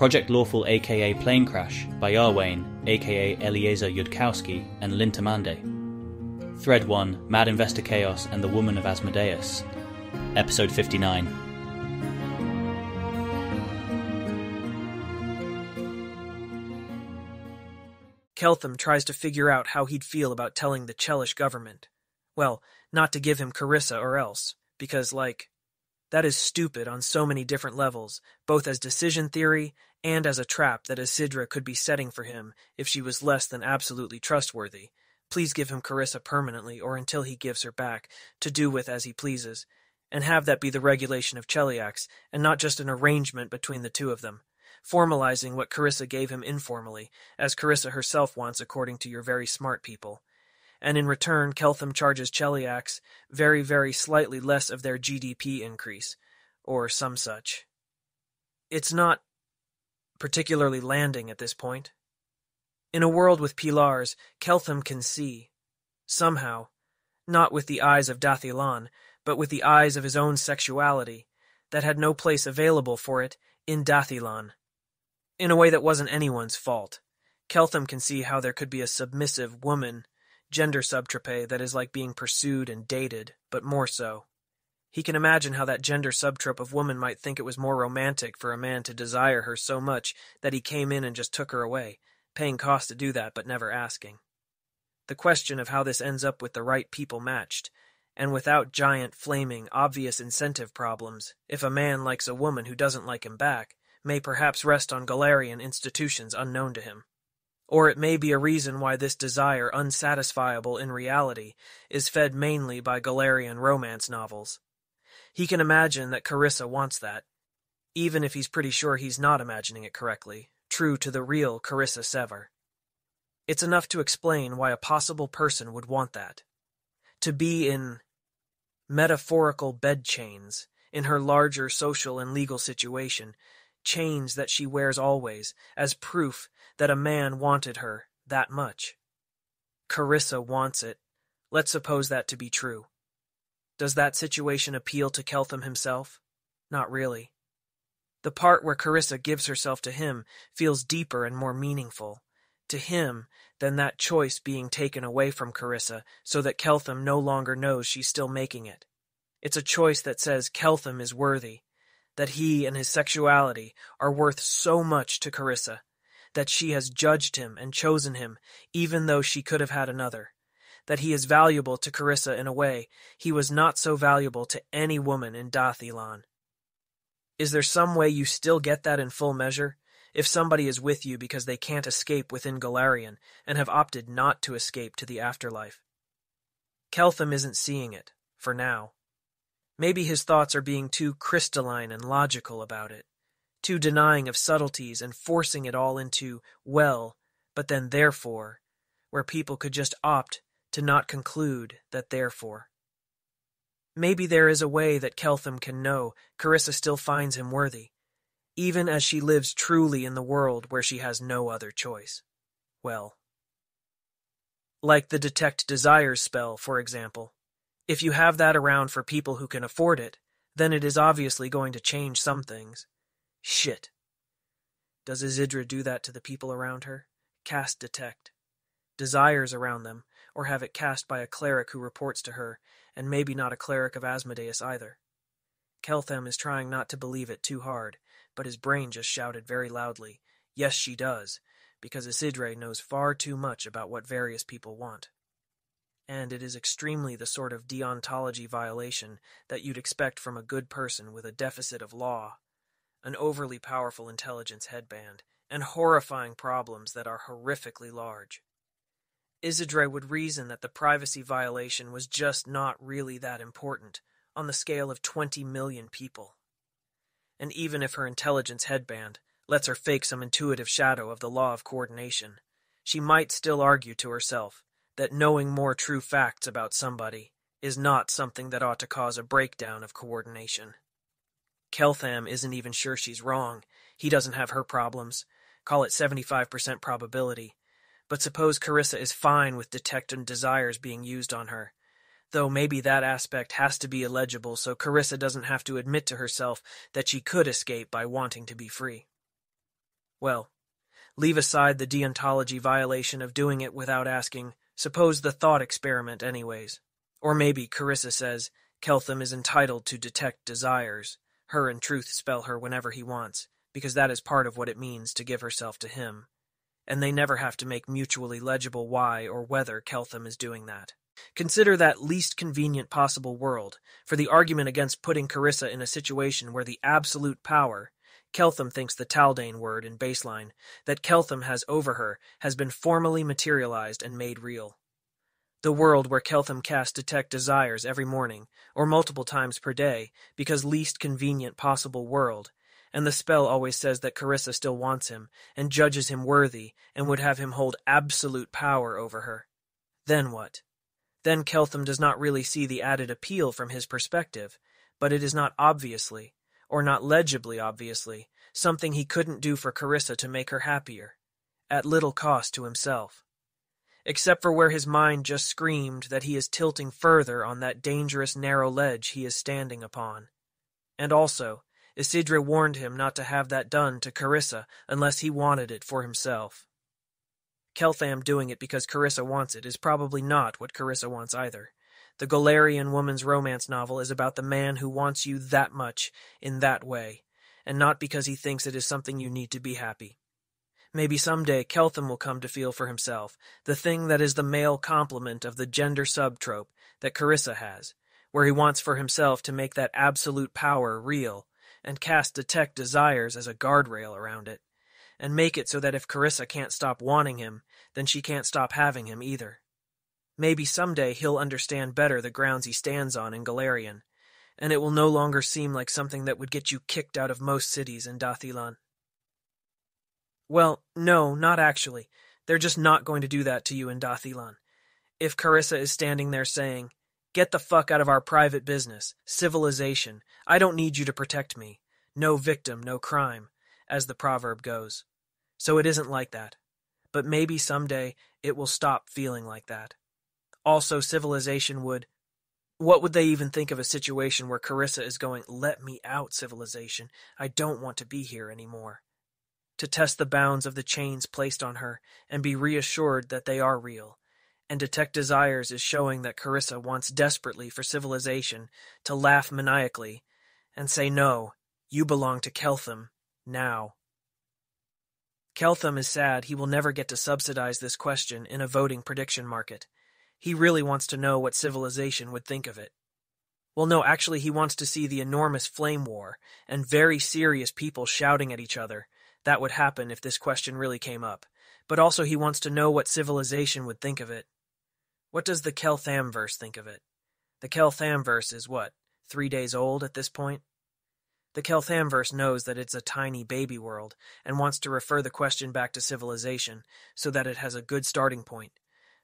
Project Lawful aka Planecrash by Iarwain aka Eliezer Yudkowsky and Lintamande. Thread 1 Mad Investor Chaos and the Woman of Asmodeus. Episode 59. Keltham tries to figure out how he'd feel about telling the Chelish government. Well, not to give him Carissa or else, because, like, that is stupid on so many different levels, both as decision theory and as a trap that Isidra could be setting for him if she was less than absolutely trustworthy. Please give him Carissa permanently, or until he gives her back, to do with as he pleases, and have that be the regulation of Cheliax, and not just an arrangement between the two of them formalizing what Carissa gave him informally, as Carissa herself wants according to your very smart people. And in return, Keltham charges Cheliax very, very slightly less of their GDP increase, or some such. It's not particularly landing at this point. In a world with Pilars, Keltham can see, somehow, not with the eyes of Dathilan, but with the eyes of his own sexuality, that had no place available for it in Dathilan in a way that wasn't anyone's fault. Keltham can see how there could be a submissive woman, gender subtrope that is like being pursued and dated, but more so. He can imagine how that gender subtrope of woman might think it was more romantic for a man to desire her so much that he came in and just took her away, paying cost to do that but never asking. The question of how this ends up with the right people matched, and without giant, flaming, obvious incentive problems, if a man likes a woman who doesn't like him back, may perhaps rest on Golarion institutions unknown to him. Or it may be a reason why this desire, unsatisfiable in reality, is fed mainly by Golarion romance novels. He can imagine that Carissa wants that, even if he's pretty sure he's not imagining it correctly, true to the real Carissa Sever. It's enough to explain why a possible person would want that. To be in metaphorical bed chains, in her larger social and legal situation, chains that she wears always, as proof that a man wanted her that much. Carissa wants it. Let's suppose that to be true. Does that situation appeal to Keltham himself? Not really. The part where Carissa gives herself to him feels deeper and more meaningful to him than that choice being taken away from Carissa so that Keltham no longer knows she's still making it. It's a choice that says Keltham is worthy, that he and his sexuality are worth so much to Carissa, that she has judged him and chosen him, even though she could have had another, that he is valuable to Carissa in a way he was not so valuable to any woman in Dathilan. Is there some way you still get that in full measure? If somebody is with you because they can't escape within Golarion and have opted not to escape to the afterlife. Keltham isn't seeing it, for now. Maybe his thoughts are being too crystalline and logical about it, too denying of subtleties and forcing it all into, well, but then therefore, where people could just opt to not conclude that therefore. Maybe there is a way that Keltham can know Carissa still finds him worthy, even as she lives truly in the world where she has no other choice. Well, like the Detect Desires spell, for example. If you have that around for people who can afford it, then it is obviously going to change some things. Shit. Does Isidra do that to the people around her? Cast detect. Desires around them, or have it cast by a cleric who reports to her, and maybe not a cleric of Asmodeus either. Keltham is trying not to believe it too hard, but his brain just shouted very loudly, Yes, she does, because Isidre knows far too much about what various people want and it is extremely the sort of deontology violation that you'd expect from a good person with a deficit of law, an overly powerful intelligence headband, and horrifying problems that are horrifically large. Isidre would reason that the privacy violation was just not really that important on the scale of 20 million people. And even if her intelligence headband lets her fake some intuitive shadow of the law of coordination, she might still argue to herself that knowing more true facts about somebody is not something that ought to cause a breakdown of coordination. Keltham isn't even sure she's wrong. He doesn't have her problems. Call it 75% probability. But suppose Carissa is fine with detected desires being used on her. Though maybe that aspect has to be illegible so Carissa doesn't have to admit to herself that she could escape by wanting to be free. Well, leave aside the deontology violation of doing it without asking, suppose the thought experiment anyways. Or maybe Carissa says Keltham is entitled to detect desires, her and truth spell her whenever he wants, because that is part of what it means to give herself to him. And they never have to make mutually legible why or whether Keltham is doing that. Consider that least convenient possible world for the argument against putting Carissa in a situation where the absolute power, Keltham thinks the Taldane word in baseline, that Keltham has over her has been formally materialized and made real. The world where Keltham casts detect desires every morning, or multiple times per day, because least convenient possible world, and the spell always says that Carissa still wants him, and judges him worthy, and would have him hold absolute power over her. Then what? Then Keltham does not really see the added appeal from his perspective, but it is not obviously, or not legibly obviously, something he couldn't do for Carissa to make her happier, at little cost to himself except for where his mind just screamed that he is tilting further on that dangerous narrow ledge he is standing upon. And also, Isidre warned him not to have that done to Carissa unless he wanted it for himself. Keltham doing it because Carissa wants it is probably not what Carissa wants either. The Golarion woman's romance novel is about the man who wants you that much, in that way, and not because he thinks it is something you need to be happy. Maybe someday Keltham will come to feel for himself the thing that is the male complement of the gender subtrope that Carissa has, where he wants for himself to make that absolute power real, and cast detect desires as a guardrail around it, and make it so that if Carissa can't stop wanting him, then she can't stop having him either. Maybe someday he'll understand better the grounds he stands on in Golarion, and it will no longer seem like something that would get you kicked out of most cities in Dathilan. Well, no, not actually. They're just not going to do that to you in Dathilan. If Carissa is standing there saying, Get the fuck out of our private business, civilization, I don't need you to protect me. No victim, no crime, as the proverb goes. So it isn't like that. But maybe someday it will stop feeling like that. Also, civilization would. What would they even think of a situation where Carissa is going, Let me out, civilization. I don't want to be here anymore to test the bounds of the chains placed on her and be reassured that they are real. And Detect Desires is showing that Carissa wants desperately for civilization to laugh maniacally and say, No, you belong to Keltham, now. Keltham is sad he will never get to subsidize this question in a voting prediction market. He really wants to know what civilization would think of it. Well, no, actually, he wants to see the enormous flame war and very serious people shouting at each other that would happen if this question really came up, but also he wants to know what civilization would think of it. What does the Kelthamverse think of it? The Kelthamverse is what, three days old at this point? The Kelthamverse knows that it's a tiny baby world and wants to refer the question back to civilization so that it has a good starting point,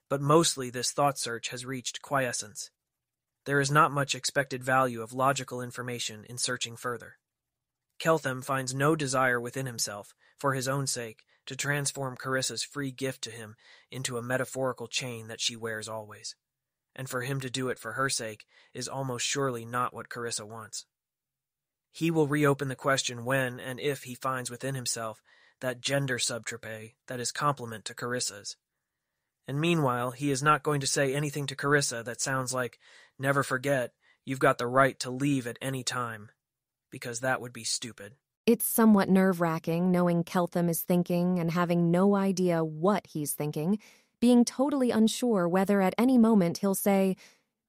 but mostly this thought search has reached quiescence. There is not much expected value of logical information in searching further. Keltham finds no desire within himself, for his own sake, to transform Carissa's free gift to him into a metaphorical chain that she wears always. And for him to do it for her sake is almost surely not what Carissa wants. He will reopen the question when and if he finds within himself that gender subtrope that is complement to Carissa's. And meanwhile, he is not going to say anything to Carissa that sounds like, Never forget, you've got the right to leave at any time because that would be stupid. It's somewhat nerve wracking knowing Keltham is thinking and having no idea what he's thinking, being totally unsure whether at any moment he'll say,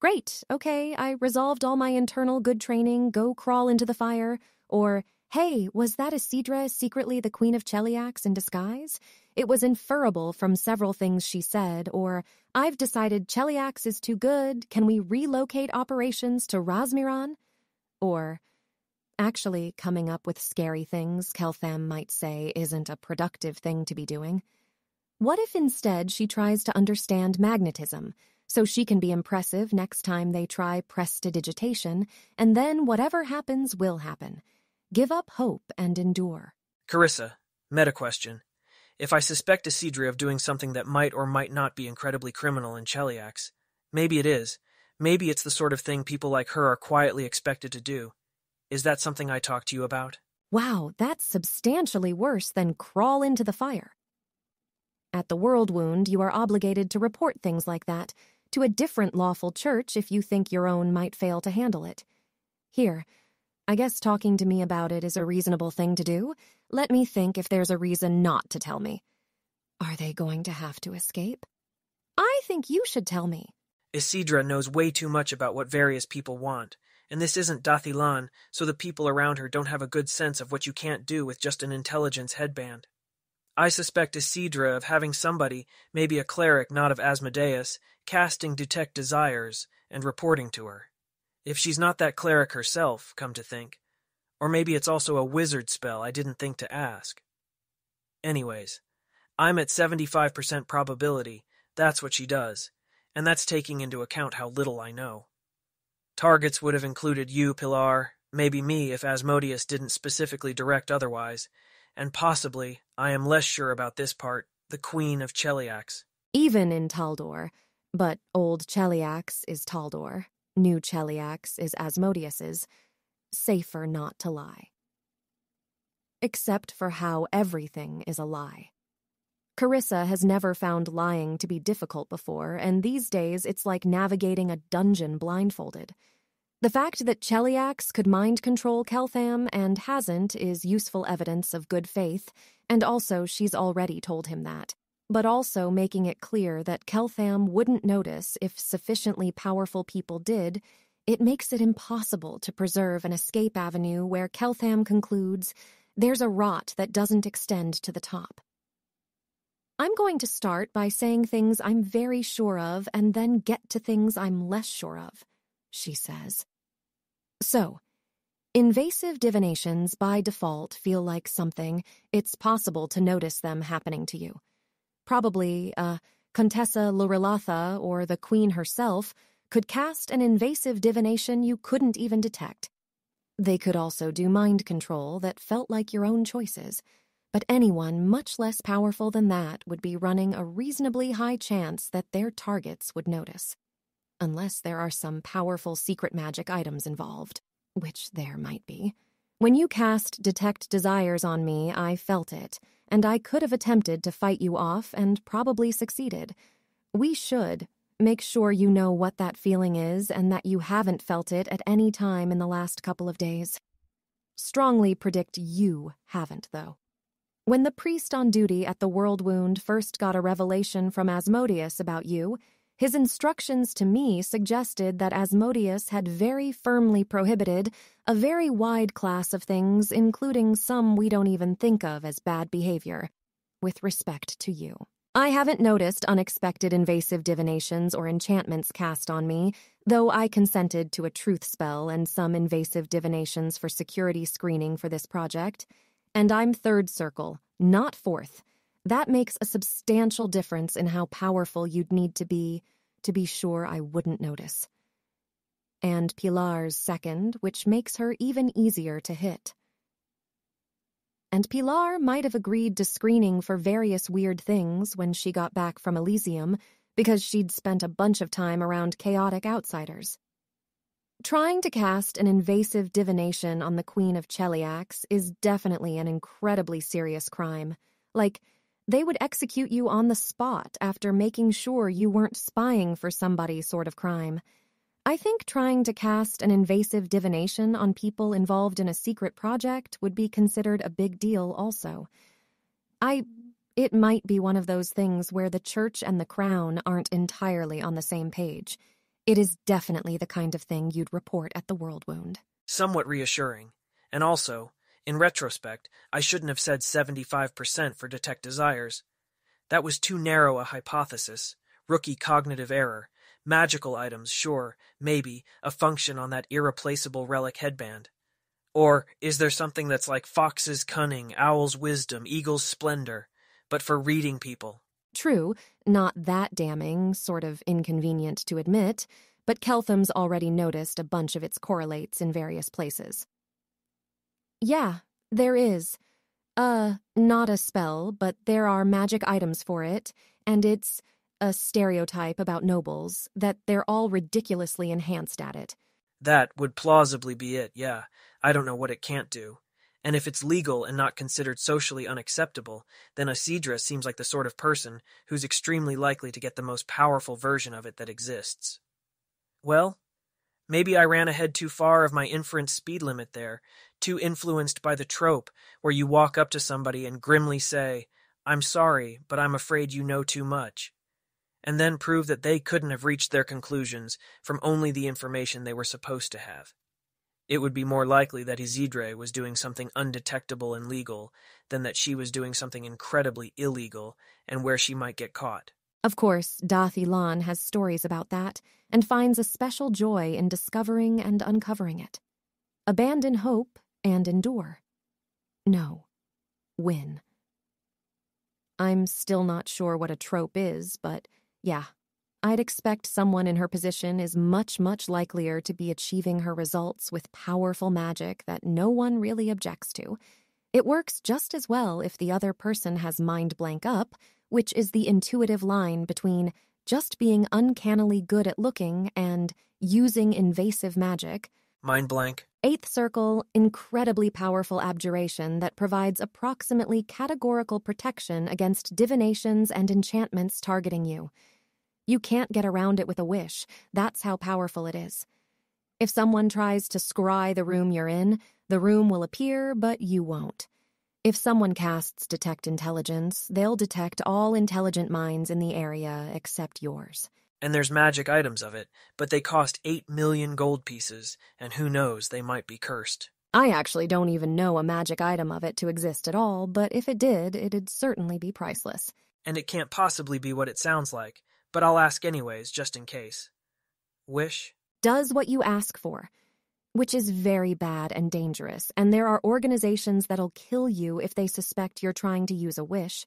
Great, okay, I resolved all my internal good training, go crawl into the fire, or, Hey, was that Isidra secretly the Queen of Cheliax in disguise? It was inferable from several things she said, or, I've decided Cheliax is too good, can we relocate operations to Razmiran? Or, Actually, coming up with scary things, Keltham might say, isn't a productive thing to be doing. What if instead she tries to understand magnetism, so she can be impressive next time they try prestidigitation, and then whatever happens will happen. Give up hope and endure. Carissa, meta question. If I suspect Isidra of doing something that might or might not be incredibly criminal in Cheliax, maybe it is. Maybe it's the sort of thing people like her are quietly expected to do. Is that something I talk to you about? Wow, that's substantially worse than crawl into the fire. At the World Wound, you are obligated to report things like that to a different lawful church if you think your own might fail to handle it. Here, I guess talking to me about it is a reasonable thing to do. Let me think if there's a reason not to tell me. Are they going to have to escape? I think you should tell me. Isidra knows way too much about what various people want, and this isn't Dathilan, so the people around her don't have a good sense of what you can't do with just an intelligence headband. I suspect Isidra of having somebody, maybe a cleric not of Asmodeus, casting Detect Desires and reporting to her. If she's not that cleric herself, come to think. Or maybe it's also a wizard spell I didn't think to ask. Anyways, I'm at 75% probability that's what she does, and that's taking into account how little I know. Targets would have included you, Pilar, maybe me if Asmodeus didn't specifically direct otherwise, and possibly, I am less sure about this part, the Queen of Cheliax. Even in Taldor, but old Cheliax is Taldor, new Cheliax is Asmodeus's, safer not to lie. Except for how everything is a lie. Carissa has never found lying to be difficult before, and these days it's like navigating a dungeon blindfolded. The fact that Cheliax could mind control Keltham and hasn't is useful evidence of good faith, and also she's already told him that. But also making it clear that Keltham wouldn't notice if sufficiently powerful people did, it makes it impossible to preserve an escape avenue where Keltham concludes there's a rot that doesn't extend to the top. I'm going to start by saying things I'm very sure of and then get to things I'm less sure of, she says. So, invasive divinations by default feel like something it's possible to notice them happening to you. Probably, uh, Contessa Lorelatha or the Queen herself could cast an invasive divination you couldn't even detect. They could also do mind control that felt like your own choices but anyone much less powerful than that would be running a reasonably high chance that their targets would notice. Unless there are some powerful secret magic items involved, which there might be. When you cast Detect Desires on me, I felt it, and I could have attempted to fight you off and probably succeeded. We should make sure you know what that feeling is and that you haven't felt it at any time in the last couple of days. Strongly predict you haven't, though. When the priest on duty at the World Wound first got a revelation from Asmodeus about you, his instructions to me suggested that Asmodeus had very firmly prohibited a very wide class of things, including some we don't even think of as bad behavior, with respect to you. I haven't noticed unexpected invasive divinations or enchantments cast on me, though I consented to a truth spell and some invasive divinations for security screening for this project. And I'm third circle, not fourth. That makes a substantial difference in how powerful you'd need to be to be sure I wouldn't notice. And Pilar's second, which makes her even easier to hit. And Pilar might have agreed to screening for various weird things when she got back from Elysium because she'd spent a bunch of time around chaotic outsiders. Trying to cast an invasive divination on the Queen of Cheliax is definitely an incredibly serious crime. Like, they would execute you on the spot after making sure you weren't spying for somebody sort of crime. I think trying to cast an invasive divination on people involved in a secret project would be considered a big deal also. I it might be one of those things where the church and the crown aren't entirely on the same page. It is definitely the kind of thing you'd report at the World Wound. Somewhat reassuring. And also, in retrospect, I shouldn't have said 75% for Detect Desires. That was too narrow a hypothesis. Rookie cognitive error. Magical items, sure, maybe, a function on that irreplaceable relic headband. Or is there something that's like Fox's cunning, Owl's wisdom, Eagle's splendor, but for reading people? True, not that damning, sort of inconvenient to admit, but Keltham's already noticed a bunch of its correlates in various places. Yeah, there is. Uh, not a spell, but there are magic items for it, and it's a stereotype about nobles that they're all ridiculously enhanced at it. That would plausibly be it, yeah. I don't know what it can't do. And if it's legal and not considered socially unacceptable, then Isidra seems like the sort of person who's extremely likely to get the most powerful version of it that exists. Well, maybe I ran ahead too far of my inference speed limit there, too influenced by the trope where you walk up to somebody and grimly say, I'm sorry, but I'm afraid you know too much, and then prove that they couldn't have reached their conclusions from only the information they were supposed to have. It would be more likely that Isidre was doing something undetectable and legal than that she was doing something incredibly illegal and where she might get caught. Of course, Dathi Lan has stories about that and finds a special joy in discovering and uncovering it. Abandon hope and endure. No. Win. I'm still not sure what a trope is, but yeah, I'd expect someone in her position is much, much likelier to be achieving her results with powerful magic that no one really objects to. It works just as well if the other person has mind blank up, which is the intuitive line between just being uncannily good at looking and using invasive magic. Mind blank. Eighth circle, incredibly powerful abjuration that provides approximately categorical protection against divinations and enchantments targeting you. You can't get around it with a wish. That's how powerful it is. If someone tries to scry the room you're in, the room will appear, but you won't. If someone casts Detect Intelligence, they'll detect all intelligent minds in the area except yours. And there's magic items of it, but they cost 8 million gold pieces, and who knows, they might be cursed. I actually don't even know a magic item of it to exist at all, but if it did, it'd certainly be priceless. And it can't possibly be what it sounds like but I'll ask anyways, just in case. Wish? Does what you ask for, which is very bad and dangerous, and there are organizations that'll kill you if they suspect you're trying to use a wish.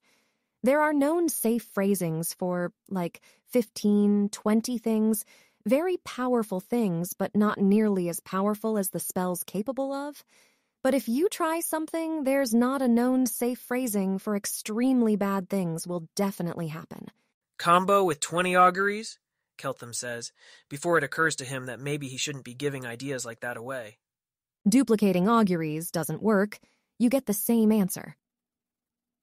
There are known safe phrasings for, like, 15, 20 things, very powerful things, but not nearly as powerful as the spell's capable of. But if you try something, there's not a known safe phrasing for extremely bad things will definitely happen. Combo with 20 auguries? Keltham says, before it occurs to him that maybe he shouldn't be giving ideas like that away. Duplicating auguries doesn't work. You get the same answer.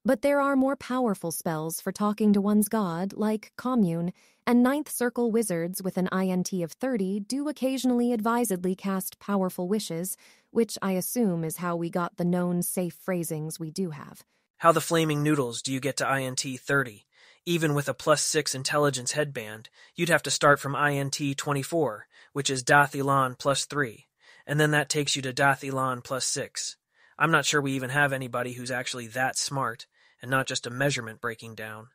But there are more powerful spells for talking to one's god, like Commune, and Ninth Circle wizards with an INT of 30 do occasionally advisedly cast powerful wishes, which I assume is how we got the known safe phrasings we do have. How the flaming noodles do you get to INT 30? Even with a plus 6 intelligence headband, you'd have to start from INT 24, which is Dathilan plus 3, and then that takes you to Dathilan plus 6. I'm not sure we even have anybody who's actually that smart, and not just a measurement breaking down.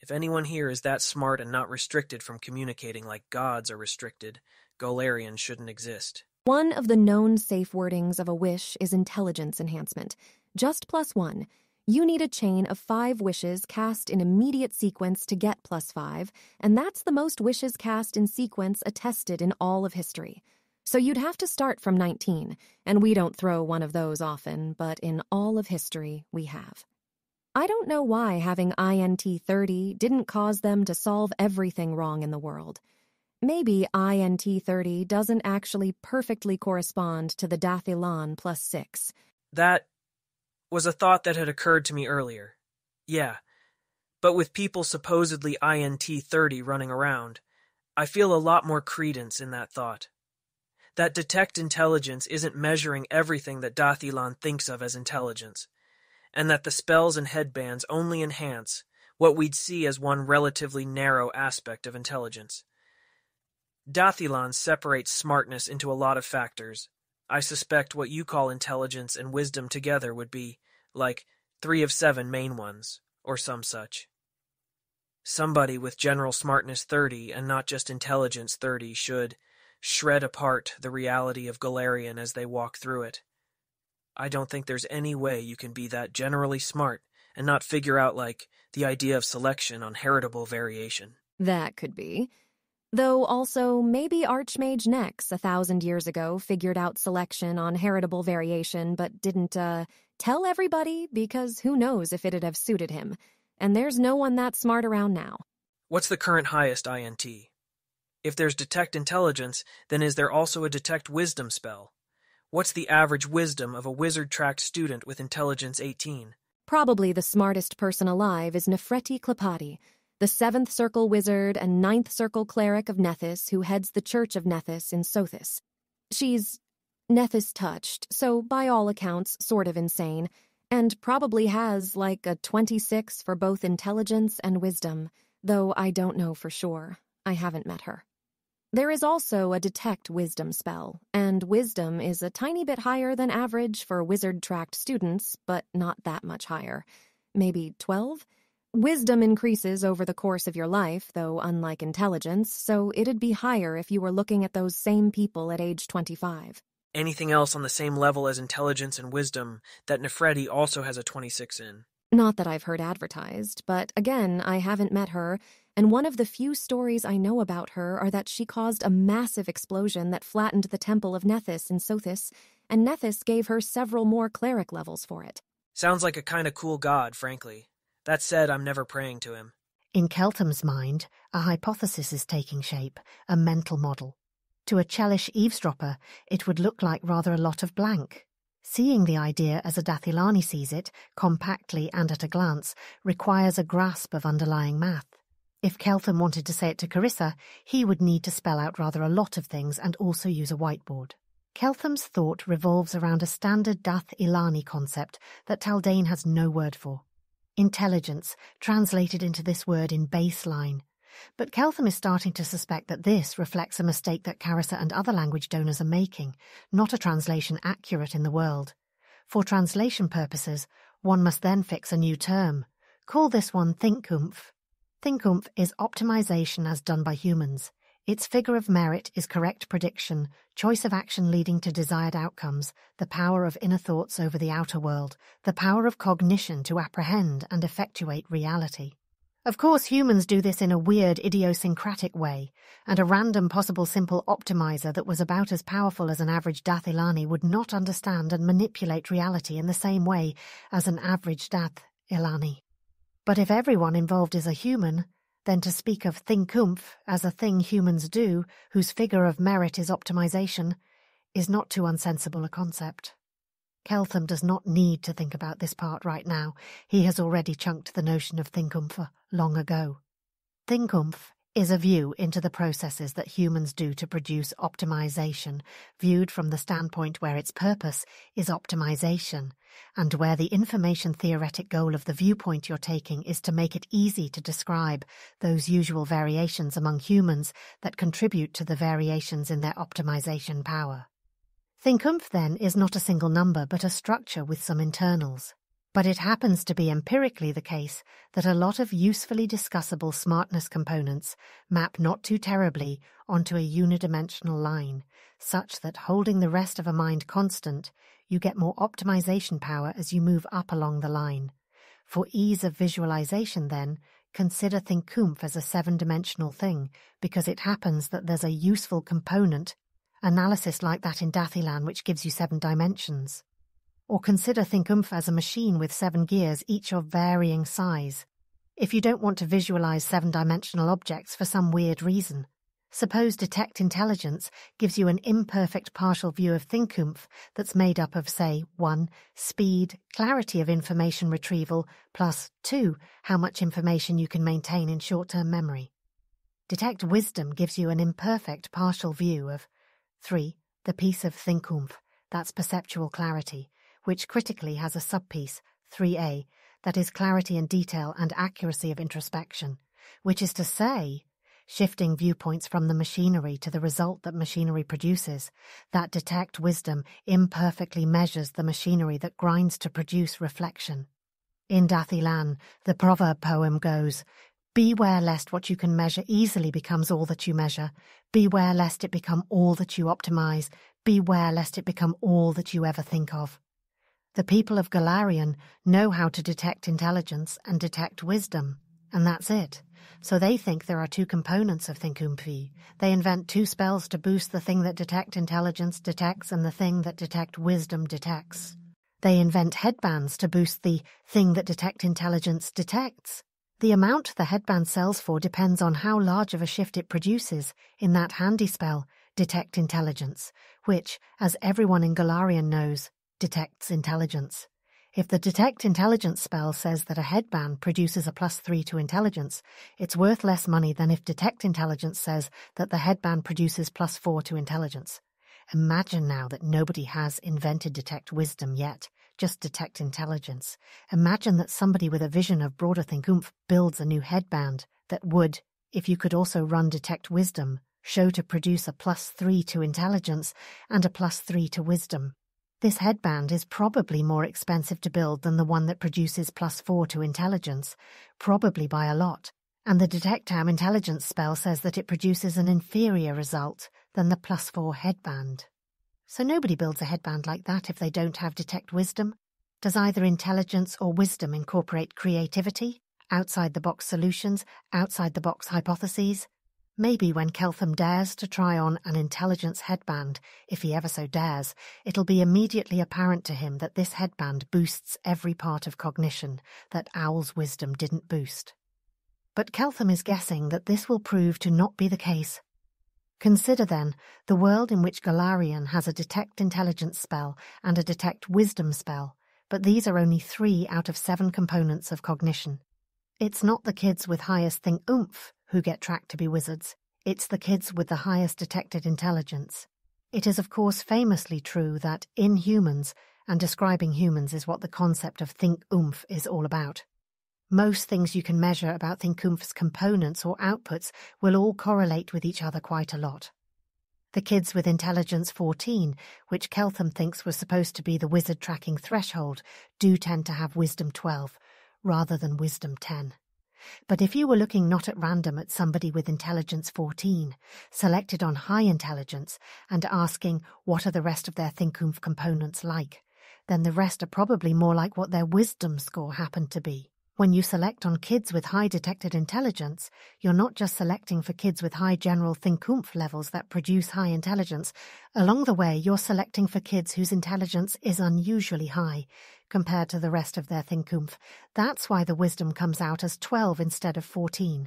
If anyone here is that smart and not restricted from communicating like gods are restricted, Golarion shouldn't exist. One of the known safe wordings of a wish is intelligence enhancement. Just plus one, you need a chain of five wishes cast in immediate sequence to get plus five, and that's the most wishes cast in sequence attested in all of history. So you'd have to start from 19, and we don't throw one of those often, but in all of history, we have. I don't know why having INT 30 didn't cause them to solve everything wrong in the world. Maybe INT 30 doesn't actually perfectly correspond to the Dathilan plus 6. That was a thought that had occurred to me earlier. Yeah, but with people supposedly INT 30 running around, I feel a lot more credence in that thought. That detect intelligence isn't measuring everything that Dathilan thinks of as intelligence, and that the spells and headbands only enhance what we'd see as one relatively narrow aspect of intelligence. Dathilan separates smartness into a lot of factors, I suspect what you call intelligence and wisdom together would be, like, three of seven main ones, or some such. Somebody with general smartness 30 and not just intelligence 30 should shred apart the reality of Golarion as they walk through it. I don't think there's any way you can be that generally smart and not figure out, like, the idea of selection on heritable variation. That could be. Though also, maybe Archmage Nex a thousand years ago figured out selection on heritable variation but didn't, uh, tell everybody because who knows if it'd have suited him. And there's no one that smart around now. What's the current highest INT? If there's Detect Intelligence, then is there also a Detect Wisdom spell? What's the average wisdom of a wizard tracked student with intelligence 18? Probably the smartest person alive is Nefreti Clepati, the seventh circle wizard and ninth circle cleric of Nethys who heads the Church of Nethys in Sothis. She's Nethys touched, so by all accounts, sort of insane, and probably has like a 26 for both intelligence and wisdom, though I don't know for sure. I haven't met her. There is also a detect wisdom spell, and wisdom is a tiny bit higher than average for wizard tracked students, but not that much higher. Maybe 12? Wisdom increases over the course of your life, though unlike intelligence, so it'd be higher if you were looking at those same people at age 25. Anything else on the same level as intelligence and wisdom that Nefreti also has a 26 in? Not that I've heard advertised, but again, I haven't met her, and one of the few stories I know about her are that she caused a massive explosion that flattened the temple of Nethys in Sothis, and Nethys gave her several more cleric levels for it. Sounds like a kind of cool god, frankly. That said, I'm never praying to him. In Keltham's mind, a hypothesis is taking shape, a mental model. To a Chelish eavesdropper, it would look like rather a lot of blank. Seeing the idea as a Dathilani sees it, compactly and at a glance, requires a grasp of underlying math. If Keltham wanted to say it to Carissa, he would need to spell out rather a lot of things and also use a whiteboard. Keltham's thought revolves around a standard Dath Ilani concept that Taldane has no word for. Intelligence, translated into this word in baseline. But Keltham is starting to suspect that this reflects a mistake that Carissa and other language donors are making, not a translation accurate in the world. For translation purposes, one must then fix a new term. Call this one Thinkoomph. Thinkoomph is optimization as done by humans. Its figure of merit is correct prediction, choice of action leading to desired outcomes, the power of inner thoughts over the outer world, the power of cognition to apprehend and effectuate reality. Of course, humans do this in a weird, idiosyncratic way, and a random possible simple optimizer that was about as powerful as an average Dathilani would not understand and manipulate reality in the same way as an average Dath Ilani. But if everyone involved is a human, then to speak of thinkoomph as a thing humans do, whose figure of merit is optimization, is not too unsensible a concept. Keltham does not need to think about this part right now. He has already chunked the notion of thinkoomph long ago. Thinkoomph is a view into the processes that humans do to produce optimization, viewed from the standpoint where its purpose is optimization, and where the information theoretic goal of the viewpoint you're taking is to make it easy to describe those usual variations among humans that contribute to the variations in their optimization power. Thinkoomph, then, is not a single number but a structure with some internals. But it happens to be empirically the case that a lot of usefully discussable smartness components map not too terribly onto a unidimensional line, such that holding the rest of a mind constant, you get more optimization power as you move up along the line. For ease of visualization, then, consider Thinkoomph as a seven dimensional thing, because it happens that there's a useful component, analysis like that in Dathilan, which gives you seven dimensions. Or consider Thinkoomph as a machine with seven gears, each of varying size. If you don't want to visualize seven dimensional objects for some weird reason, suppose Detect Intelligence gives you an imperfect partial view of Thinkoomph that's made up of, say, 1. Speed, clarity of information retrieval, plus 2. How much information you can maintain in short term memory. Detect Wisdom gives you an imperfect partial view of 3. The piece of Thinkoomph, that's perceptual clarity, which critically has a subpiece, 3a, that is clarity and detail and accuracy of introspection, which is to say, shifting viewpoints from the machinery to the result that machinery produces, that detect wisdom imperfectly measures the machinery that grinds to produce reflection. In Dathilan, the proverb poem goes, Beware lest what you can measure easily becomes all that you measure. Beware lest it become all that you optimize. Beware lest it become all that you ever think of. The people of Golarion know how to detect intelligence and detect wisdom, and that's it. So they think there are two components of Thinkumphi. They invent two spells to boost the thing that detect intelligence detects and the thing that detect wisdom detects. They invent headbands to boost the thing that detect intelligence detects. The amount the headband sells for depends on how large of a shift it produces in that handy spell, detect intelligence, which, as everyone in Golarion knows, detects intelligence. If the detect intelligence spell says that a headband produces a plus three to intelligence, it's worth less money than if detect intelligence says that the headband produces plus four to intelligence. Imagine now that nobody has invented detect wisdom yet, just detect intelligence. Imagine that somebody with a vision of broader thinkoomph builds a new headband that would, if you could also run detect wisdom, show to produce a plus three to intelligence and a plus three to wisdom. This headband is probably more expensive to build than the one that produces plus four to intelligence, probably by a lot, and the Detectam intelligence spell says that it produces an inferior result than the plus four headband. So nobody builds a headband like that if they don't have detect wisdom. Does either intelligence or wisdom incorporate creativity, outside the box solutions, outside the box hypotheses? Maybe when Keltham dares to try on an intelligence headband, if he ever so dares, it'll be immediately apparent to him that this headband boosts every part of cognition that Owl's wisdom didn't boost. But Keltham is guessing that this will prove to not be the case. Consider then the world in which Golarion has a detect intelligence spell and a detect wisdom spell, but these are only three out of seven components of cognition. It's not the kids with highest think oomph who get tracked to be wizards. It's the kids with the highest detected intelligence. It is, of course, famously true that in humans, and describing humans is what the concept of think oomph is all about. Most things you can measure about think oomph's components or outputs will all correlate with each other quite a lot. The kids with intelligence 14, which Keltham thinks was supposed to be the wizard tracking threshold, do tend to have wisdom 12, rather than wisdom 10. But if you were looking not at random at somebody with intelligence 14, selected on high intelligence, and asking what are the rest of their thinkoomph components like, then the rest are probably more like what their wisdom score happened to be. When you select on kids with high detected intelligence, you're not just selecting for kids with high general thinkoomph levels that produce high intelligence. Along the way, you're selecting for kids whose intelligence is unusually high compared to the rest of their thinkoomph. That's why the wisdom comes out as 12 instead of 14.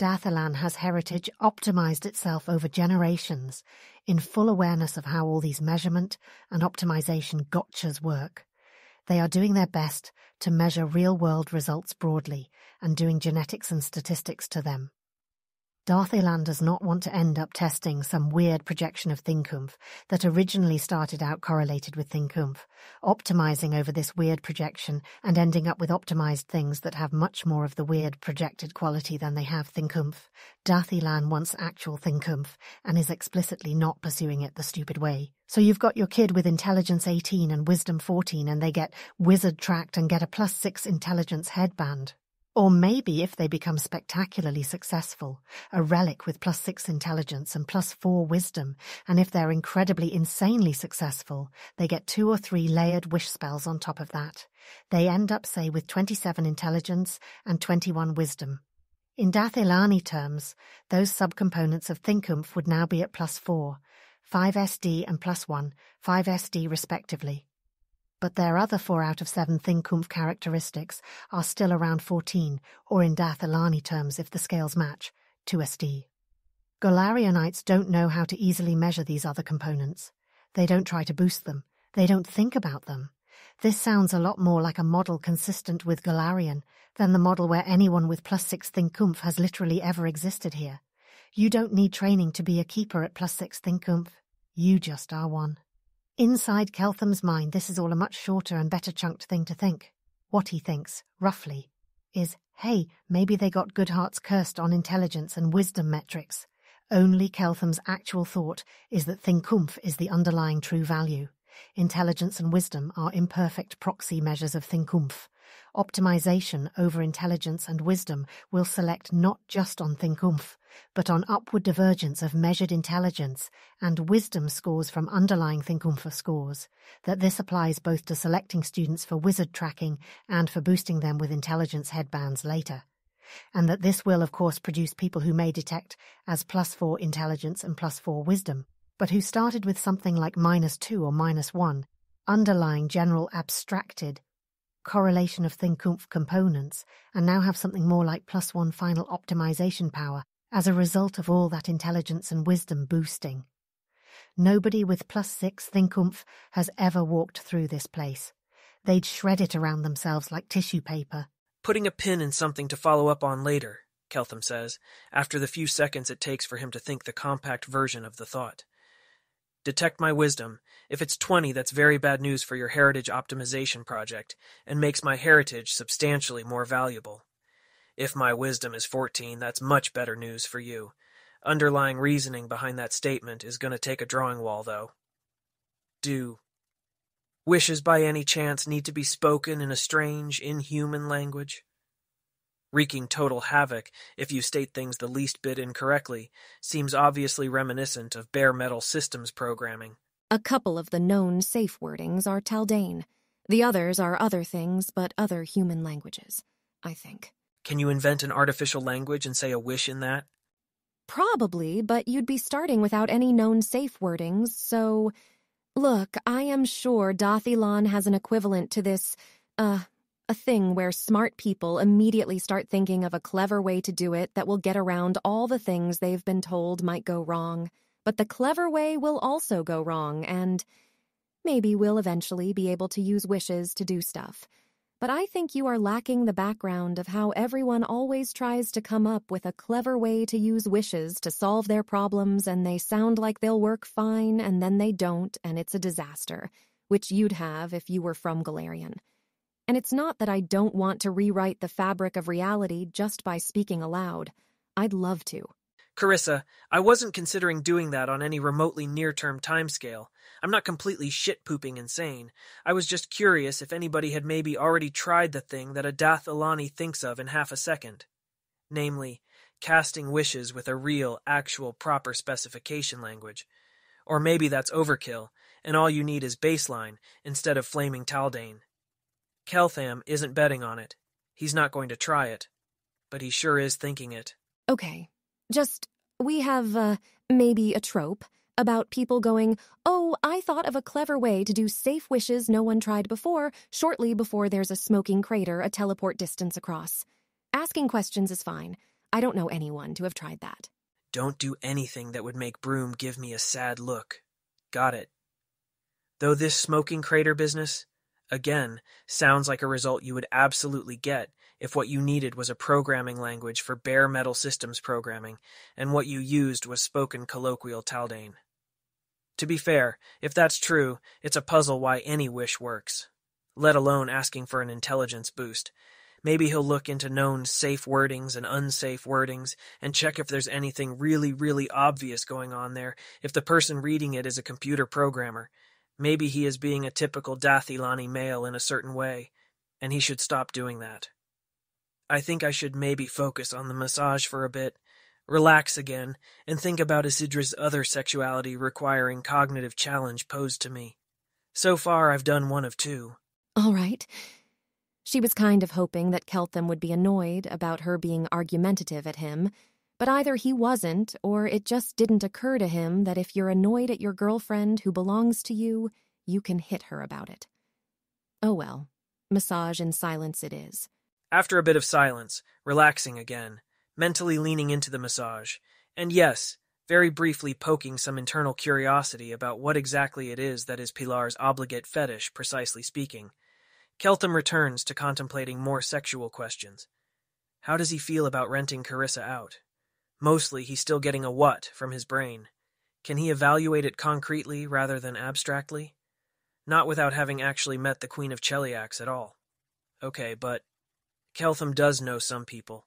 Dathilan has heritage optimized itself over generations in full awareness of how all these measurement and optimization gotchas work. They are doing their best to measure real world results broadly and doing genetics and statistics to them. Dathilan does not want to end up testing some weird projection of thinkoomph that originally started out correlated with thinkoomph, optimizing over this weird projection and ending up with optimized things that have much more of the weird projected quality than they have thinkoomph. Dathilan wants actual thinkoomph and is explicitly not pursuing it the stupid way. So you've got your kid with intelligence 18 and wisdom 14 and they get wizard tracked and get a plus 6 intelligence headband. Or maybe if they become spectacularly successful, a relic with plus six intelligence and plus four wisdom, and if they're incredibly insanely successful, they get two or three layered wish spells on top of that. They end up, say, with 27 intelligence and 21 wisdom. In Dathilani terms, those subcomponents of Thinkoomph would now be at plus four, 5 SD and plus 1, 5 SD respectively but their other four out of seven Thinkoomph characteristics are still around 14, or in Dathilani terms if the scales match, 2SD. Golarionites don't know how to easily measure these other components. They don't try to boost them. They don't think about them. This sounds a lot more like a model consistent with Golarion than the model where anyone with plus six Thinkoomph has literally ever existed here. You don't need training to be a keeper at plus six Thinkoomph. You just are one. Inside Keltham's mind, this is all a much shorter and better chunked thing to think. What he thinks, roughly, is, hey, maybe they got Goodhart's cursed on intelligence and wisdom metrics. Only Keltham's actual thought is that Thinkoomph is the underlying true value. Intelligence and wisdom are imperfect proxy measures of Thinkoomph. Optimization over intelligence and wisdom will select not just on Thinkoomph, but on upward divergence of measured intelligence and wisdom scores from underlying Thinkoomph scores, that this applies both to selecting students for wizard tracking and for boosting them with intelligence headbands later. And that this will, of course, produce people who may detect as plus four intelligence and plus four wisdom, but who started with something like minus two or minus one, underlying general abstracted correlation of Thinkoomph components, and now have something more like plus one final optimization power as a result of all that intelligence and wisdom boosting. Nobody with plus six thinkoomph has ever walked through this place. They'd shred it around themselves like tissue paper. Putting a pin in something to follow up on later, Keltham says, after the few seconds it takes for him to think the compact version of the thought. Detect my wisdom. If it's 20, that's very bad news for your heritage optimization project, and makes my heritage substantially more valuable. If my wisdom is 14, that's much better news for you. Underlying reasoning behind that statement is going to take a drawing wall, though. Do wishes by any chance need to be spoken in a strange, inhuman language? Wreaking total havoc if you state things the least bit incorrectly seems obviously reminiscent of bare metal systems programming. A couple of the known safe wordings are Taldane. The others are other things, but other human languages, I think. Can you invent an artificial language and say a wish in that? Probably, but you'd be starting without any known safe wordings, so. Look, I am sure Dathilan has an equivalent to this, uh, a thing where smart people immediately start thinking of a clever way to do it that will get around all the things they've been told might go wrong. But the clever way will also go wrong, and maybe we'll eventually be able to use wishes to do stuff. But I think you are lacking the background of how everyone always tries to come up with a clever way to use wishes to solve their problems, and they sound like they'll work fine, and then they don't, and it's a disaster, which you'd have if you were from Golarion. And it's not that I don't want to rewrite the fabric of reality just by speaking aloud. I'd love to. Carissa, I wasn't considering doing that on any remotely near term timescale. I'm not completely shit pooping insane. I was just curious if anybody had maybe already tried the thing that a Dath Ilani thinks of in half a second. Namely, casting wishes with a real, actual, proper specification language. Or maybe that's overkill, and all you need is baseline instead of flaming Taldane. Keltham isn't betting on it. He's not going to try it. But he sure is thinking it. Okay. Just, we have, uh, maybe a trope about people going, Oh, I thought of a clever way to do safe wishes no one tried before, shortly before there's a smoking crater a teleport distance across. Asking questions is fine. I don't know anyone to have tried that. Don't do anything that would make Broom give me a sad look. Got it. Though this smoking crater business, again, sounds like a result you would absolutely get if what you needed was a programming language for bare metal systems programming, and what you used was spoken colloquial Taldane. To be fair, if that's true, it's a puzzle why any wish works, let alone asking for an intelligence boost. Maybe he'll look into known safe wordings and unsafe wordings and check if there's anything really, really obvious going on there if the person reading it is a computer programmer. Maybe he is being a typical Dathilani male in a certain way, and he should stop doing that. I think I should maybe focus on the massage for a bit, relax again, and think about Isidra's other sexuality requiring cognitive challenge posed to me. So far, I've done one of two. All right. She was kind of hoping that Keltham would be annoyed about her being argumentative at him, but either he wasn't, or it just didn't occur to him that if you're annoyed at your girlfriend who belongs to you, you can hit her about it. Oh well, massage in silence it is. After a bit of silence, relaxing again, mentally leaning into the massage, and yes, very briefly poking some internal curiosity about what exactly it is that is Pilar's obligate fetish, precisely speaking, Keltham returns to contemplating more sexual questions. How does he feel about renting Carissa out? Mostly, he's still getting a what from his brain. Can he evaluate it concretely rather than abstractly? Not without having actually met the Queen of Cheliax at all. Okay, but Keltham does know some people.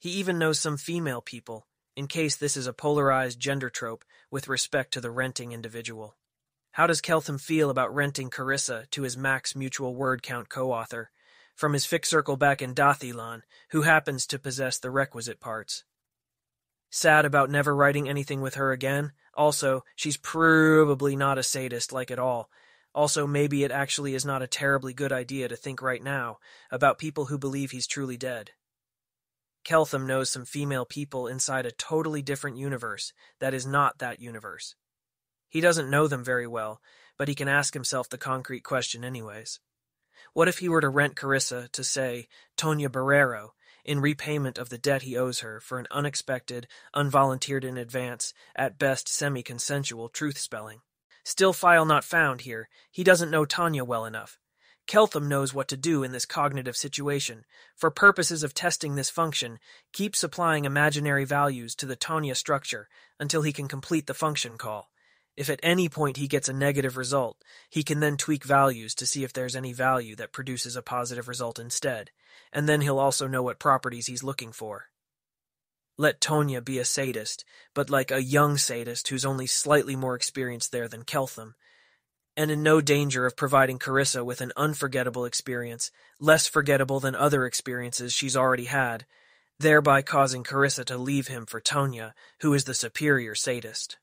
He even knows some female people, in case this is a polarized gender trope with respect to the renting individual. How does Keltham feel about renting Carissa to his max mutual word count co-author, from his fic circle back in Dathilan, who happens to possess the requisite parts? Sad about never writing anything with her again. Also, she's probably not a sadist like at all. Also, maybe it actually is not a terribly good idea to think right now about people who believe he's truly dead. Keltham knows some female people inside a totally different universe that is not that universe. He doesn't know them very well, but he can ask himself the concrete question anyways. What if he were to rent Carissa to, say, Tonya Barrero, in repayment of the debt he owes her for an unexpected, unvolunteered in advance, at best semi consensual truth spelling. Still file not found here. He doesn't know Tanya well enough. Keltham knows what to do in this cognitive situation. For purposes of testing this function, keep supplying imaginary values to the Tanya structure until he can complete the function call. If at any point he gets a negative result, he can then tweak values to see if there's any value that produces a positive result instead, and then he'll also know what properties he's looking for. Let Tonya be a sadist, but like a young sadist who's only slightly more experienced there than Keltham, and in no danger of providing Carissa with an unforgettable experience, less forgettable than other experiences she's already had, thereby causing Carissa to leave him for Tonya, who is the superior sadist.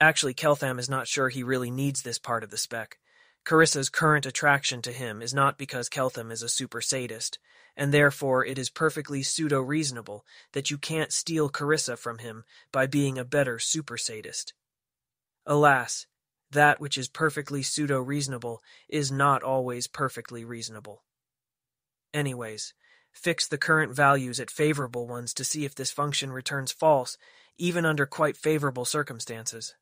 Actually, Keltham is not sure he really needs this part of the spec. Carissa's current attraction to him is not because Keltham is a super sadist, and therefore it is perfectly pseudo reasonable that you can't steal Carissa from him by being a better super sadist. Alas, that which is perfectly pseudo reasonable is not always perfectly reasonable. Anyways, fix the current values at favorable ones to see if this function returns false, even under quite favorable circumstances.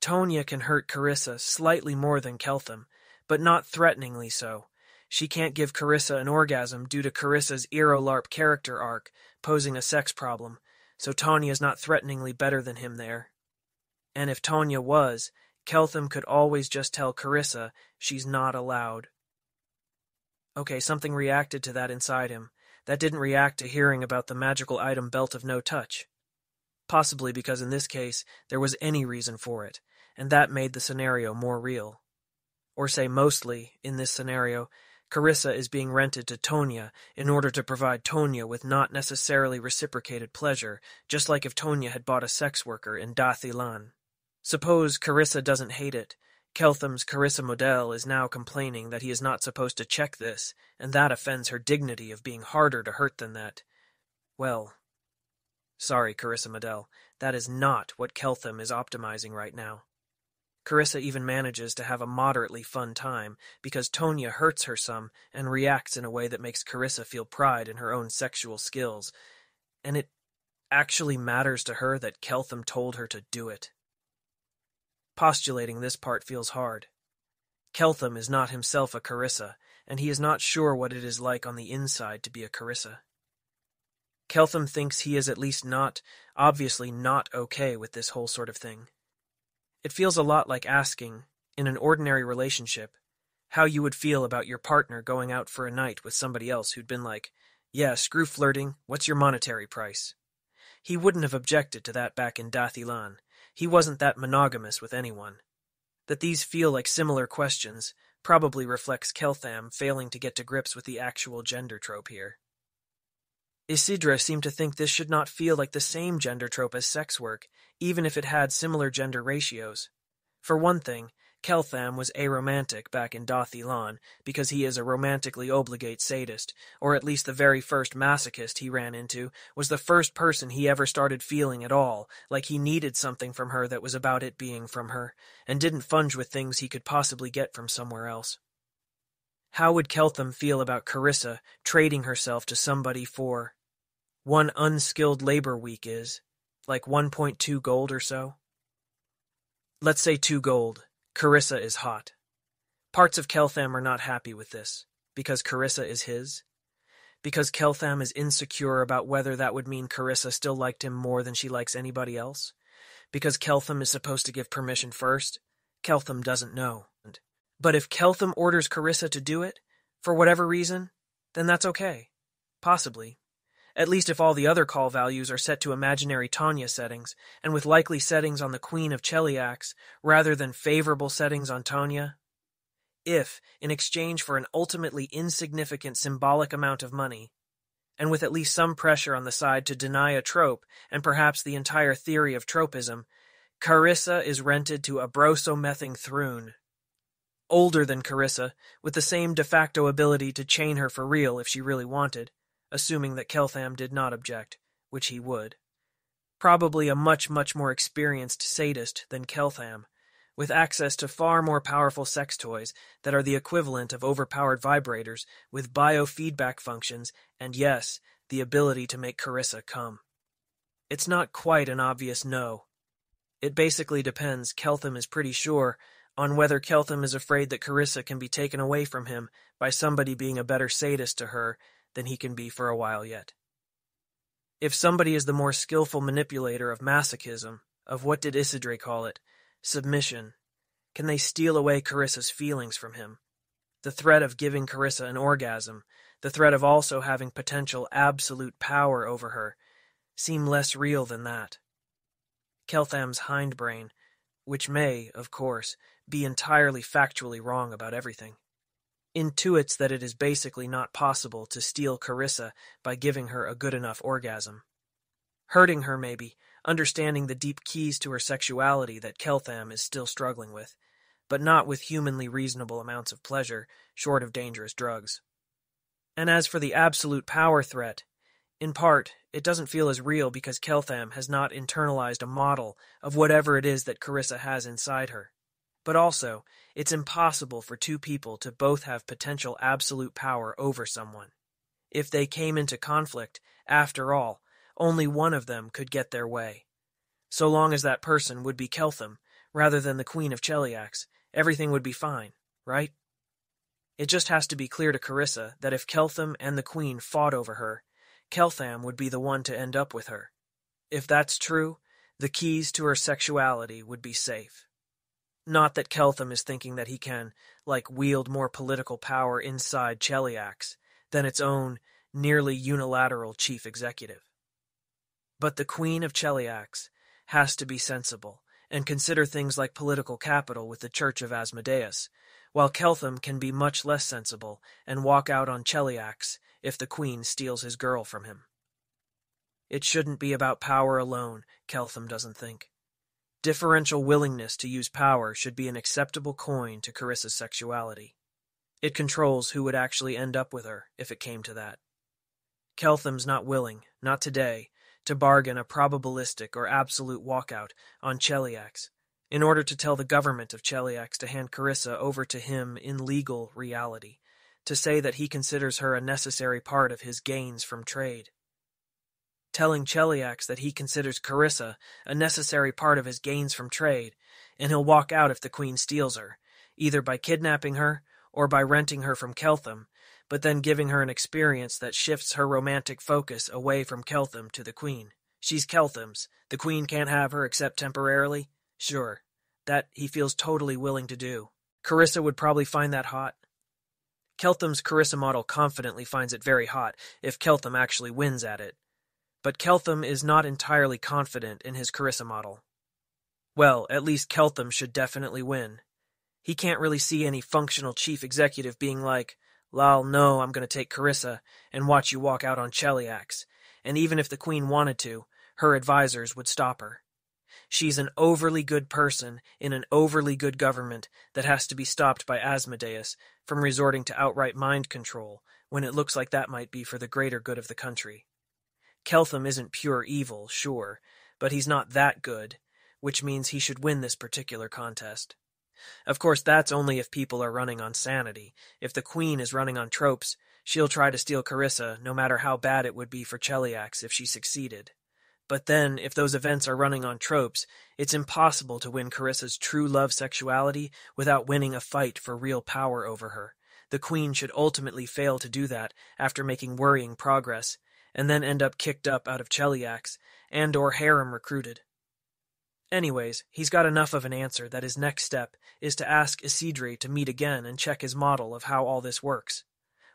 Tonya can hurt Carissa slightly more than Keltham, but not threateningly so. She can't give Carissa an orgasm due to Carissa's Erolarp character arc, posing a sex problem, so Tonya's not threateningly better than him there. And if Tonya was, Keltham could always just tell Carissa she's not allowed. Okay, something reacted to that inside him. That didn't react to hearing about the magical item Belt of No Touch. Possibly because in this case there was any reason for it, and that made the scenario more real. Or say mostly, in this scenario, Carissa is being rented to Tonya in order to provide Tonya with not necessarily reciprocated pleasure, just like if Tonya had bought a sex worker in Dath Ilan. Suppose Carissa doesn't hate it. Keltham's Carissa Model is now complaining that he is not supposed to check this, and that offends her dignity of being harder to hurt than that. Well, sorry, Carissa Model, that is not what Keltham is optimizing right now. Carissa even manages to have a moderately fun time because Tonya hurts her some and reacts in a way that makes Carissa feel pride in her own sexual skills. And it actually matters to her that Keltham told her to do it. Postulating this part feels hard. Keltham is not himself a Carissa, and he is not sure what it is like on the inside to be a Carissa. Keltham thinks he is at least not, obviously not okay with this whole sort of thing. It feels a lot like asking, in an ordinary relationship, how you would feel about your partner going out for a night with somebody else who'd been like, yeah, screw flirting, what's your monetary price? He wouldn't have objected to that back in Dath Ilan, he wasn't that monogamous with anyone. That these feel like similar questions probably reflects Keltham failing to get to grips with the actual gender trope here. Isidra seemed to think this should not feel like the same gender trope as sex work, even if it had similar gender ratios. For one thing, Keltham was aromantic back in Dath Ilan because he is a romantically obligate sadist, or at least the very first masochist he ran into was the first person he ever started feeling at all, like he needed something from her that was about it being from her, and didn't funge with things he could possibly get from somewhere else. How would Keltham feel about Carissa trading herself to somebody for one unskilled labor week is, like 1.2 gold or so? Let's say 2 gold. Carissa is hot. Parts of Keltham are not happy with this, because Carissa is his. Because Keltham is insecure about whether that would mean Carissa still liked him more than she likes anybody else. Because Keltham is supposed to give permission first. Keltham doesn't know. But if Keltham orders Carissa to do it, for whatever reason, then that's okay. Possibly, at least if all the other call values are set to imaginary Tonya settings, and with likely settings on the Queen of Cheliax, rather than favorable settings on Tonya. If, in exchange for an ultimately insignificant symbolic amount of money, and with at least some pressure on the side to deny a trope, and perhaps the entire theory of tropism, Carissa is rented to a brosomething Thrune. Older than Carissa, with the same de facto ability to chain her for real if she really wanted, assuming that Keltham did not object, which he would. Probably a much, much more experienced sadist than Keltham, with access to far more powerful sex toys that are the equivalent of overpowered vibrators with biofeedback functions and, yes, the ability to make Carissa come. It's not quite an obvious no. It basically depends, Keltham is pretty sure, on whether Keltham is afraid that Carissa can be taken away from him by somebody being a better sadist to her than he can be for a while yet. If somebody is the more skillful manipulator of masochism, of what did Isidre call it, submission, can they steal away Carissa's feelings from him? The threat of giving Carissa an orgasm, the threat of also having potential absolute power over her, seem less real than that. Keltham's hindbrain, which may, of course, be entirely factually wrong about everything, intuits that it is basically not possible to steal Carissa by giving her a good enough orgasm. Hurting her, maybe, understanding the deep keys to her sexuality that Keltham is still struggling with, but not with humanly reasonable amounts of pleasure, short of dangerous drugs. And as for the absolute power threat, in part, it doesn't feel as real because Keltham has not internalized a model of whatever it is that Carissa has inside her. But also, it's impossible for two people to both have potential absolute power over someone. If they came into conflict, after all, only one of them could get their way. So long as that person would be Keltham, rather than the Queen of Cheliax, everything would be fine, right? It just has to be clear to Carissa that if Keltham and the Queen fought over her, Keltham would be the one to end up with her. If that's true, the keys to her sexuality would be safe. Not that Keltham is thinking that he can, like, wield more political power inside Cheliax than its own nearly unilateral chief executive. But the Queen of Cheliax has to be sensible and consider things like political capital with the Church of Asmodeus, while Keltham can be much less sensible and walk out on Cheliax if the Queen steals his girl from him. It shouldn't be about power alone, Keltham doesn't think. Differential willingness to use power should be an acceptable coin to Carissa's sexuality. It controls who would actually end up with her, if it came to that. Keltham's not willing, not today, to bargain a probabilistic or absolute walkout on Cheliax in order to tell the government of Cheliax to hand Carissa over to him in legal reality, to say that he considers her a necessary part of his gains from trade. Telling Cheliax that he considers Carissa a necessary part of his gains from trade, and he'll walk out if the queen steals her, either by kidnapping her or by renting her from Keltham, but then giving her an experience that shifts her romantic focus away from Keltham to the Queen. She's Keltham's. The Queen can't have her except temporarily? Sure. That he feels totally willing to do. Carissa would probably find that hot. Keltham's Carissa model confidently finds it very hot if Keltham actually wins at it. But Keltham is not entirely confident in his Carissa model. Well, at least Keltham should definitely win. He can't really see any functional chief executive being like, Lal, no, I'm going to take Carissa and watch you walk out on Cheliax, and even if the queen wanted to, her advisers would stop her. She's an overly good person in an overly good government that has to be stopped by Asmodeus from resorting to outright mind control when it looks like that might be for the greater good of the country. Keltham isn't pure evil, sure, but he's not that good, which means he should win this particular contest. Of course, that's only if people are running on sanity. If the queen is running on tropes, she'll try to steal Carissa, no matter how bad it would be for Cheliax if she succeeded. But then, if those events are running on tropes, it's impossible to win Carissa's true love sexuality without winning a fight for real power over her. The queen should ultimately fail to do that after making worrying progress, and then end up kicked up out of Cheliax, and or harem recruited. Anyways, he's got enough of an answer that his next step is to ask Isidre to meet again and check his model of how all this works.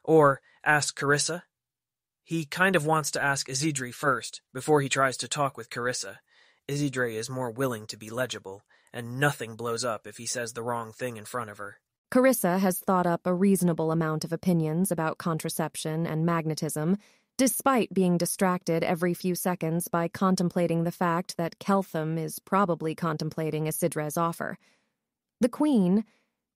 Or ask Carissa? He kind of wants to ask Isidre first, before he tries to talk with Carissa. Isidre is more willing to be legible, and nothing blows up if he says the wrong thing in front of her. Carissa has thought up a reasonable amount of opinions about contraception and magnetism, despite being distracted every few seconds by contemplating the fact that Keltham is probably contemplating Isidre's offer. The Queen,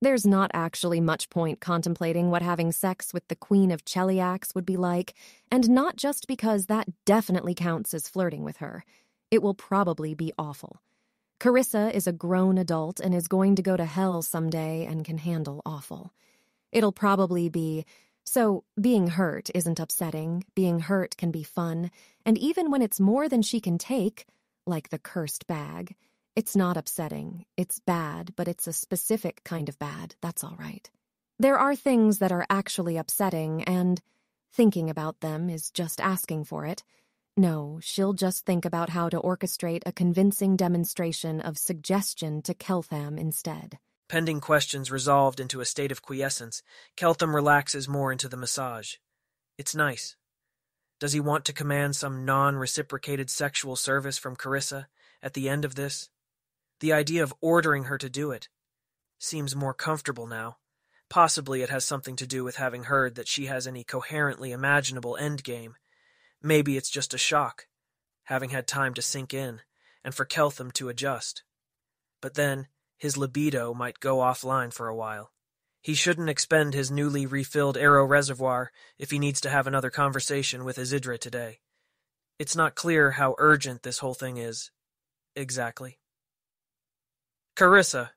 there's not actually much point contemplating what having sex with the Queen of Cheliax would be like, and not just because that definitely counts as flirting with her. It will probably be awful. Carissa is a grown adult and is going to go to hell someday and can handle awful. It'll probably be so being hurt isn't upsetting, being hurt can be fun, and even when it's more than she can take, like the cursed bag, it's not upsetting. It's bad, but it's a specific kind of bad. That's all right. There are things that are actually upsetting, and thinking about them is just asking for it. No, she'll just think about how to orchestrate a convincing demonstration of suggestion to Keltham instead. Pending questions resolved into a state of quiescence, Keltham relaxes more into the massage. It's nice. Does he want to command some non reciprocated sexual service from Carissa at the end of this? The idea of ordering her to do it seems more comfortable now. Possibly it has something to do with having heard that she has any coherently imaginable endgame. Maybe it's just a shock, having had time to sink in, and for Keltham to adjust. But then, his libido might go offline for a while. He shouldn't expend his newly refilled arrow reservoir if he needs to have another conversation with Isidra today. It's not clear how urgent this whole thing is. Exactly. Carissa,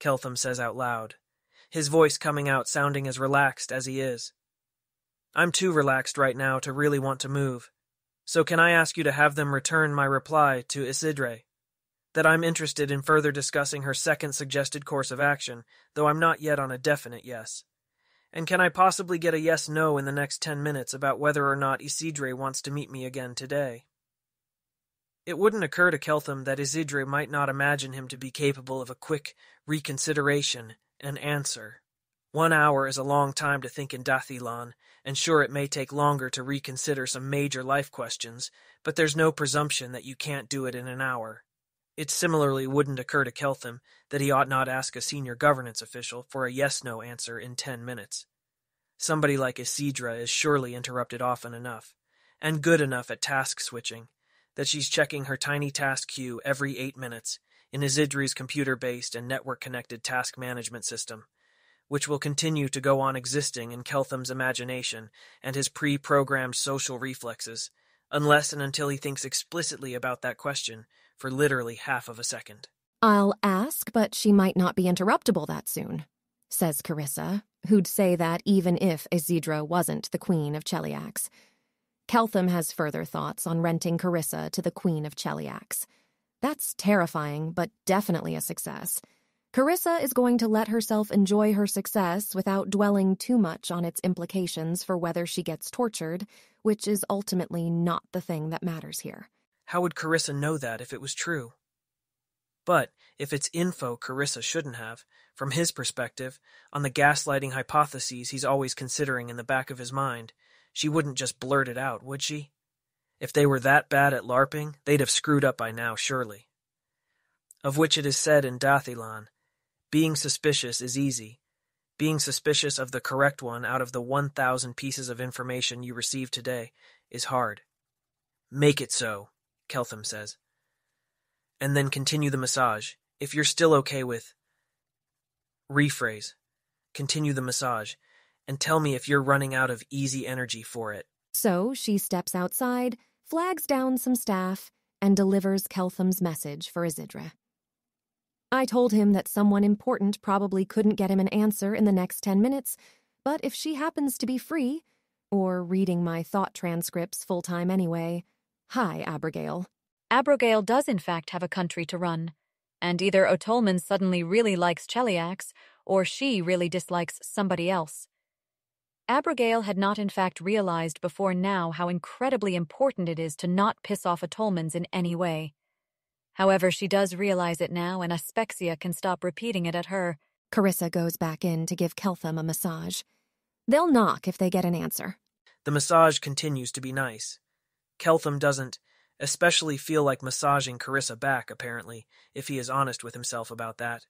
Keltham says out loud, his voice coming out sounding as relaxed as he is. I'm too relaxed right now to really want to move, so can I ask you to have them return my reply to Isidre? That I'm interested in further discussing her second suggested course of action, though I'm not yet on a definite yes. And can I possibly get a yes no in the next ten minutes about whether or not Isidre wants to meet me again today? It wouldn't occur to Keltham that Isidre might not imagine him to be capable of a quick reconsideration and answer. One hour is a long time to think in Dathilan, and sure it may take longer to reconsider some major life questions, but there's no presumption that you can't do it in an hour. It similarly wouldn't occur to Keltham that he ought not ask a senior governance official for a yes no answer in ten minutes. Somebody like Isidra is surely interrupted often enough, and good enough at task switching, that she's checking her tiny task queue every eight minutes in Isidri's computer based and network connected task management system, which will continue to go on existing in Keltham's imagination and his pre programmed social reflexes, unless and until he thinks explicitly about that question for literally half of a second. I'll ask, but she might not be interruptible that soon, says Carissa, who'd say that even if Isidra wasn't the Queen of Cheliax. Keltham has further thoughts on renting Carissa to the Queen of Cheliax. That's terrifying, but definitely a success. Carissa is going to let herself enjoy her success without dwelling too much on its implications for whether she gets tortured, which is ultimately not the thing that matters here. How would Carissa know that if it was true? But if it's info Carissa shouldn't have, from his perspective, on the gaslighting hypotheses he's always considering in the back of his mind, she wouldn't just blurt it out, would she? If they were that bad at LARPing, they'd have screwed up by now, surely. Of which it is said in Dathilan, being suspicious is easy. Being suspicious of the correct one out of the 1,000 pieces of information you receive today is hard. Make it so. Keltham says. And then continue the massage. If you're still okay with. Rephrase. Continue the massage. And tell me if you're running out of easy energy for it. So she steps outside, flags down some staff, and delivers Keltham's message for Isidra. I told him that someone important probably couldn't get him an answer in the next 10 minutes, but if she happens to be free, or reading my thought transcripts full time anyway, Hi, Abigail. Abigail does in fact have a country to run, and either Otolman suddenly really likes Cheliax, or she really dislikes somebody else. Abigail had not in fact realized before now how incredibly important it is to not piss off Otolmens in any way. However, she does realize it now, and Aspexia can stop repeating it at her. Carissa goes back in to give Keltham a massage. They'll knock if they get an answer. The massage continues to be nice. Keltham doesn't especially feel like massaging Carissa back, apparently, if he is honest with himself about that.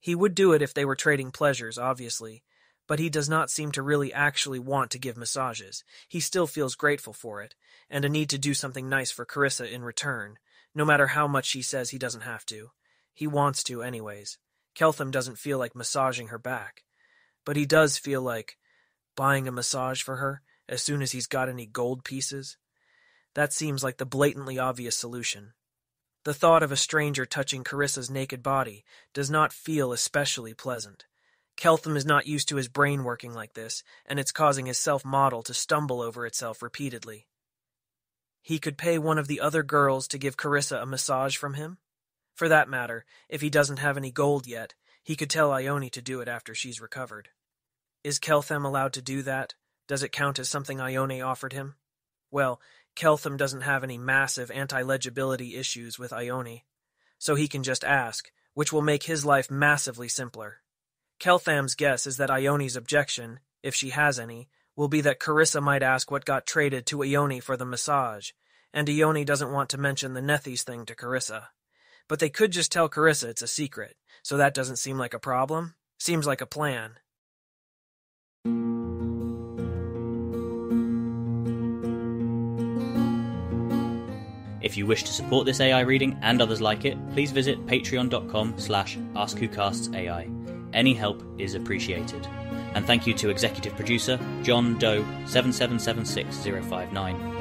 He would do it if they were trading pleasures, obviously, but he does not seem to really actually want to give massages. He still feels grateful for it, and a need to do something nice for Carissa in return, no matter how much she says he doesn't have to. He wants to, anyways. Keltham doesn't feel like massaging her back, but he does feel like buying a massage for her as soon as he's got any gold pieces. That seems like the blatantly obvious solution. The thought of a stranger touching Carissa's naked body does not feel especially pleasant. Keltham is not used to his brain working like this, and it's causing his self model to stumble over itself repeatedly. He could pay one of the other girls to give Carissa a massage from him? For that matter, if he doesn't have any gold yet, he could tell Ione to do it after she's recovered. Is Keltham allowed to do that? Does it count as something Ione offered him? Well, Keltham doesn't have any massive anti-legibility issues with Ione, so he can just ask, which will make his life massively simpler. Keltham's guess is that Ione's objection, if she has any, will be that Carissa might ask what got traded to Ione for the massage, and Ione doesn't want to mention the Nethys thing to Carissa. But they could just tell Carissa it's a secret, so that doesn't seem like a problem. Seems like a plan. If you wish to support this AI reading and others like it, please visit patreon.com slash askwhocastsai. Any help is appreciated. And thank you to executive producer John Doe 7776059